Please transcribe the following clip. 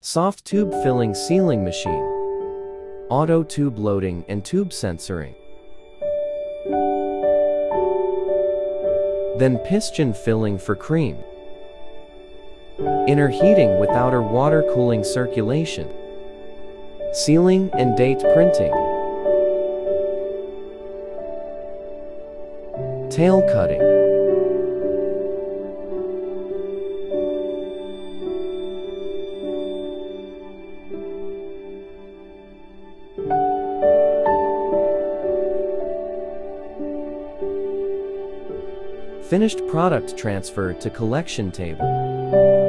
Soft tube filling sealing machine. Auto tube loading and tube sensoring. Then piston filling for cream. Inner heating with outer water cooling circulation. Sealing and date printing. Tail cutting. Finished product transfer to collection table.